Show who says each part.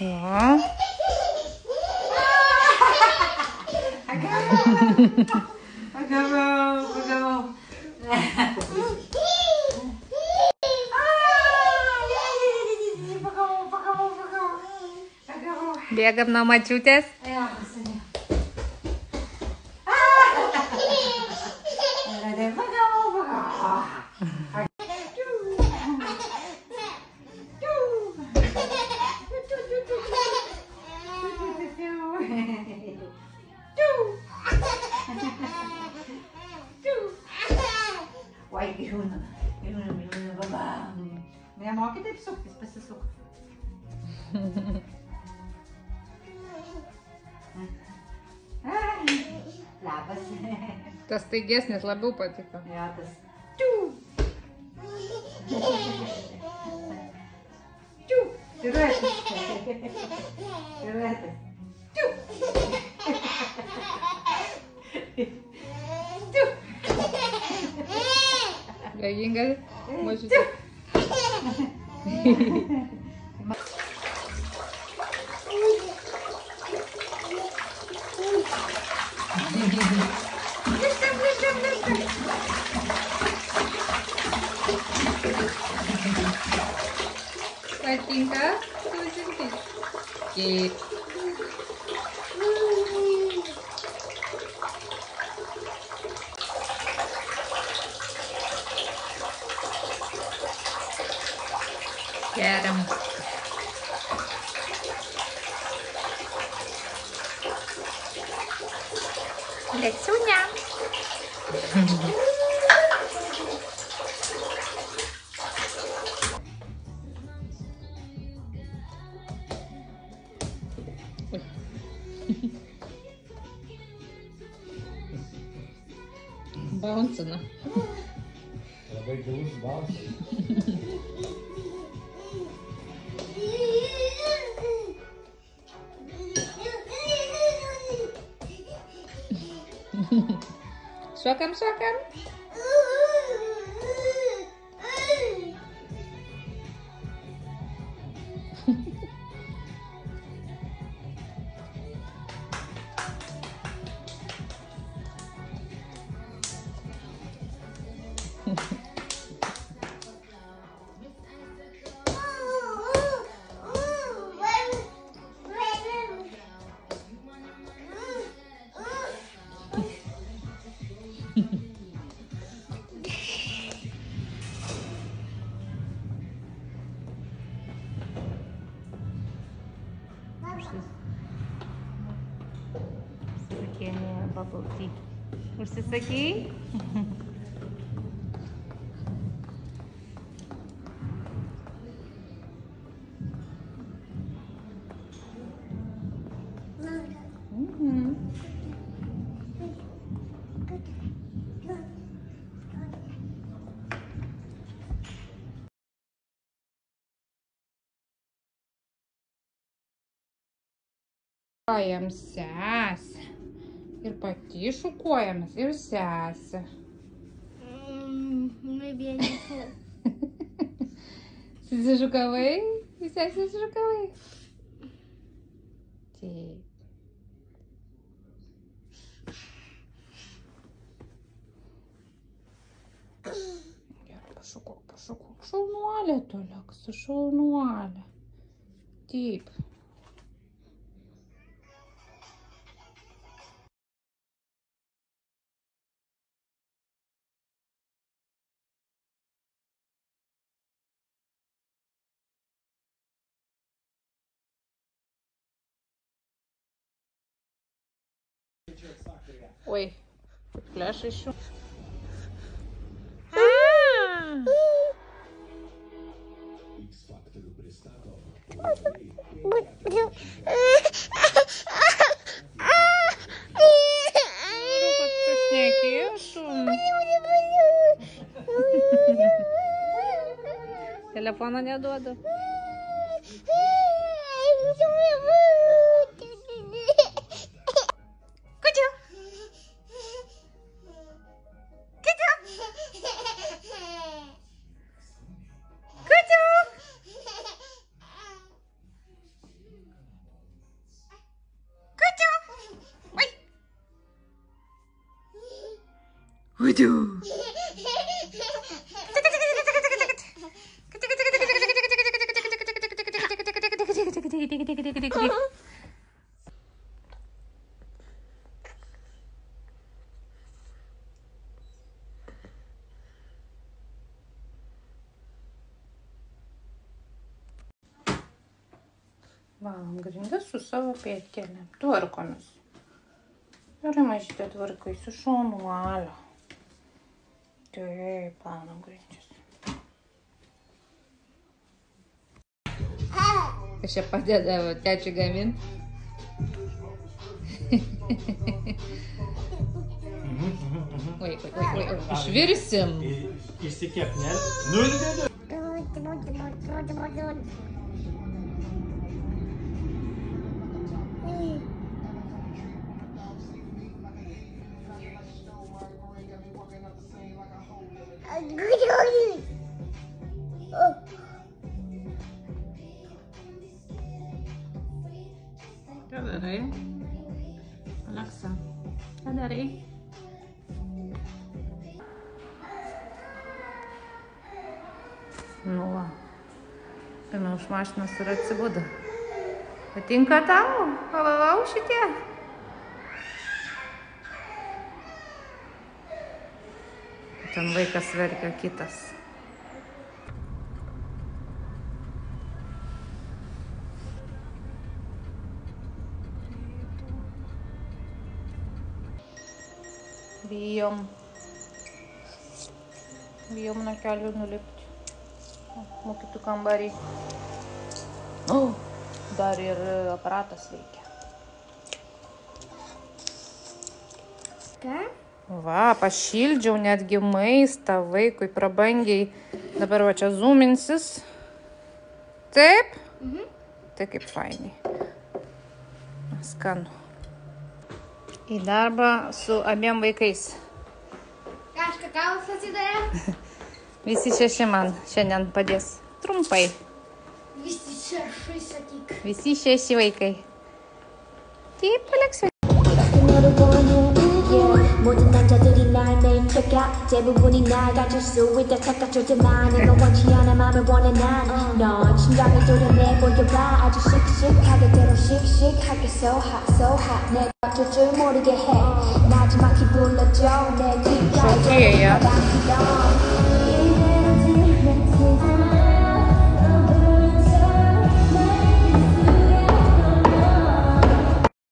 Speaker 1: Ya. Бегом на мочутес? Yeah. Nemoki taip suktis, pasisuk. Ai, Labas.
Speaker 2: Tas taigesnis labiau patiko.
Speaker 1: Jo, tas. Čiū. Čiū. Piruetas. Piruetas. Vai pintar?
Speaker 2: Tudo isso
Speaker 1: aqui. da đông
Speaker 2: để xuống nha Bounce, né? Ela
Speaker 3: vai de luz.
Speaker 2: Suck him, suck him. hırsız. Hırsız aqui é a minha Bubble Tea. Hırsız aqui. Kojam sesė. Ir pati šukuojamas, ir sesė. Susižukavai? Į sesę susižukavai? Taip. Gerai, pašukau, pašukau. Šaunuolė toliau, su šaunuolė. Taip.
Speaker 3: Ой, пляж
Speaker 2: еще. А! Телефона не дадут. Valom grindis su savo pėdkelėm. Tvarkomis. Gerai mažytė tvarkai su šaunuolio. Taip, valom grindžius. Kas čia padeda tečiui gaminti? Oi, oi, oi, oi, oi, išvirsim.
Speaker 3: Išsikep, ne? Nu ir dėdė.
Speaker 2: Ką darai? Aleksa, ką darai? Nu, va. Ėmiau iš mašinos ir atsibudo. Patinka tau? Palalau Ten vaikas verkia kitas. Bijom. Bijom nuo kelių nulipti. Mokytų kambarį. O, dar ir aparatas veikia.
Speaker 1: Ką?
Speaker 2: Va, pašildžiau netgi maistą vaikui prabangiai. Dabar va čia zoominsis. Taip? Mhm. Tai kaip fainai. Skanu. Į darbą su abiem vaikais.
Speaker 1: Ką aš kakavos atsidarė?
Speaker 2: Visi šeši man šiandien padės. Trumpai.
Speaker 1: Visi šešai sakyk.
Speaker 2: Visi šeši vaikai. Taip, Aleksai.
Speaker 4: 대부분이 날 가질 수 있다 착각할 때만 내가 원치 않아 맘을 원해 난넌 심장을 도려내 보여봐 아주 씩씩하게 대로 씩씩하게 so hot so hot 내가 어쩔 줄 모르게 해 마지막히 불러줘 내 귓가에
Speaker 2: 좋기예요.
Speaker 4: 바람이